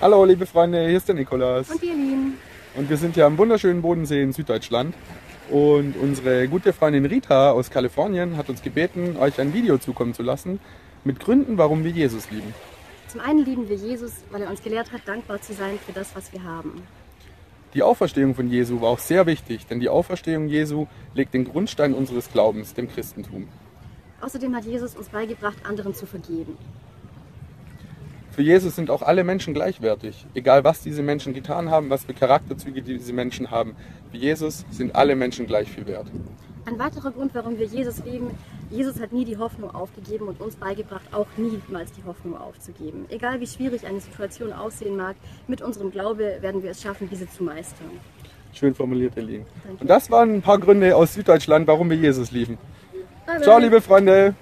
Hallo liebe Freunde, hier ist der Nikolaus. Und die Elin. Und wir sind hier am wunderschönen Bodensee in Süddeutschland. Und unsere gute Freundin Rita aus Kalifornien hat uns gebeten, euch ein Video zukommen zu lassen mit Gründen, warum wir Jesus lieben. Zum einen lieben wir Jesus, weil er uns gelehrt hat, dankbar zu sein für das, was wir haben. Die Auferstehung von Jesu war auch sehr wichtig, denn die Auferstehung Jesu legt den Grundstein unseres Glaubens, dem Christentum. Außerdem hat Jesus uns beigebracht, anderen zu vergeben. Für Jesus sind auch alle Menschen gleichwertig. Egal was diese Menschen getan haben, was für Charakterzüge diese Menschen haben. Für Jesus sind alle Menschen gleich viel wert. Ein weiterer Grund, warum wir Jesus lieben, Jesus hat nie die Hoffnung aufgegeben und uns beigebracht, auch niemals die Hoffnung aufzugeben. Egal wie schwierig eine Situation aussehen mag, mit unserem Glaube werden wir es schaffen, diese zu meistern. Schön formuliert, Elin. Und das waren ein paar Gründe aus Süddeutschland, warum wir Jesus lieben. Bye, bye. Ciao, liebe Freunde!